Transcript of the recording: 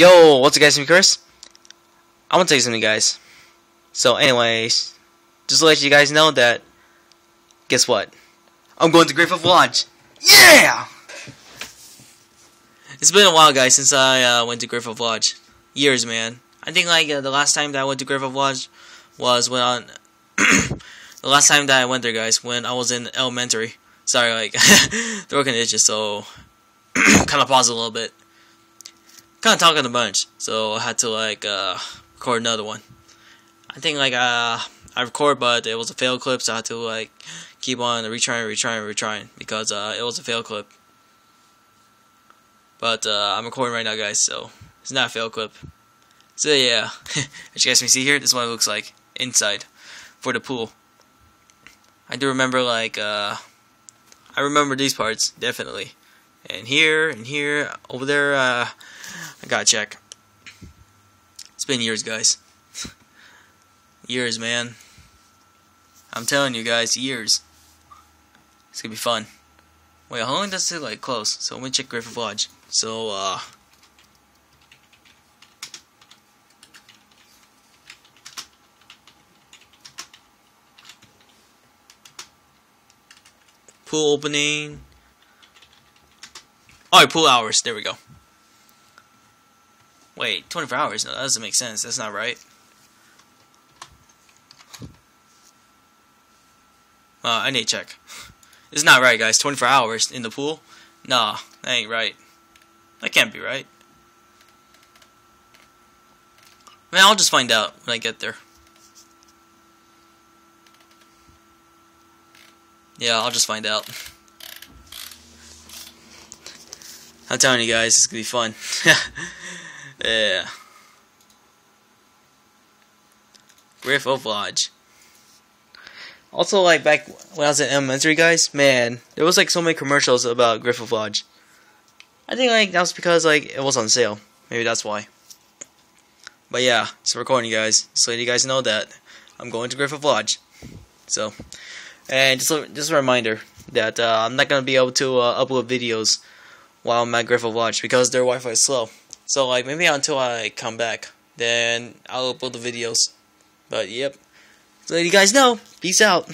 Yo, what's up guys, I'm Chris. I want to tell you something guys. So anyways, just to let you guys know that, guess what? I'm going to Great Wolf Lodge. Yeah! It's been a while guys since I uh, went to Great Wolf Lodge. Years man. I think like uh, the last time that I went to Great Wolf Lodge was when on the last time that I went there guys, when I was in elementary. Sorry, like, throat itches, so kind of pause a little bit kind of talking a bunch, so I had to like uh, record another one. I think like uh, I record, but it was a fail clip, so I had to like keep on retrying, retrying, retrying because uh, it was a fail clip. But uh, I'm recording right now, guys, so it's not a fail clip. So yeah, as you guys can see here, this is what it looks like inside for the pool. I do remember like uh, I remember these parts definitely, and here and here over there. Uh, I gotta check. It's been years, guys. years, man. I'm telling you guys, years. It's gonna be fun. Wait, how long does it like close? So let me check Great Wolf Lodge. So, uh. Pool opening. Oh, pool hours. There we go. Wait, 24 hours? No, that doesn't make sense. That's not right. Uh, I need to check. It's not right, guys. 24 hours in the pool? Nah, that ain't right. That can't be right. Man, I'll just find out when I get there. Yeah, I'll just find out. I'm telling you guys, it's gonna be fun. Yeah. Great Wolf Lodge. Also, like back when I was in elementary, guys, man, there was like so many commercials about Great Wolf Lodge. I think like that was because like it was on sale. Maybe that's why. But yeah, just recording guys, so you guys know that I'm going to Great Wolf Lodge. So, and just a, just a reminder that uh, I'm not gonna be able to uh, upload videos while I'm at Great Wolf Lodge because their Wi-Fi is slow. So like maybe until I come back, then I'll upload the videos. But yep. So let you guys know. Peace out.